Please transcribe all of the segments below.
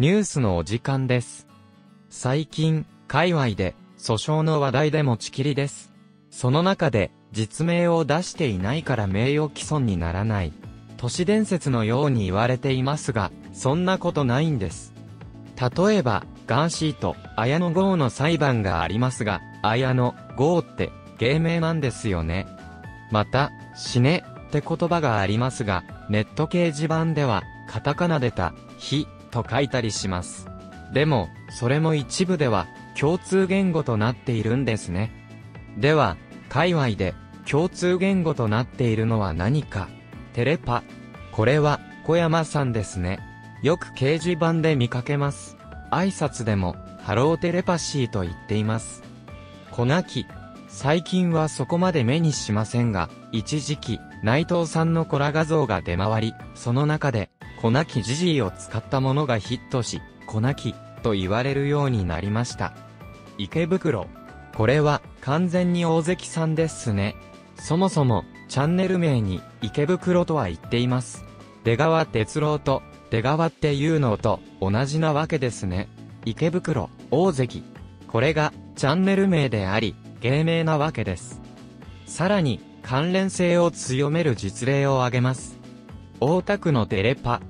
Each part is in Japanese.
ニュースのお時間です。最近、界隈で、訴訟の話題で持ちきりです。その中で、実名を出していないから名誉毀損にならない。都市伝説のように言われていますが、そんなことないんです。例えば、ガーシーと綾野剛の裁判がありますが、綾野剛って芸名なんですよね。また、死ねって言葉がありますが、ネット掲示板では、カタカナでた、ひ、と書いたりします。でも、それも一部では、共通言語となっているんですね。では、界隈で、共通言語となっているのは何か。テレパ。これは、小山さんですね。よく掲示板で見かけます。挨拶でも、ハローテレパシーと言っています。小なき。最近はそこまで目にしませんが、一時期、内藤さんのコラ画像が出回り、その中で、小なきジジイを使ったものがヒットし、小なき、と言われるようになりました。池袋。これは、完全に大関さんですね。そもそも、チャンネル名に、池袋とは言っています。出川哲郎と、出川っていうのと、同じなわけですね。池袋、大関。これが、チャンネル名であり、芸名なわけです。さらに、関連性を強める実例を挙げます。大田区のテレパ、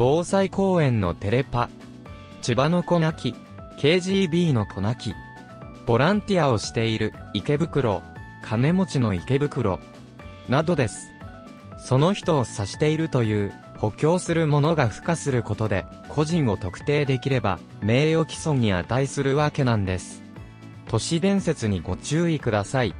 防災公園のテレパ、千葉の小なき、KGB の小なき、ボランティアをしている池袋、金持ちの池袋、などです。その人を指しているという、補強するものが付加することで、個人を特定できれば、名誉毀損に値するわけなんです。都市伝説にご注意ください。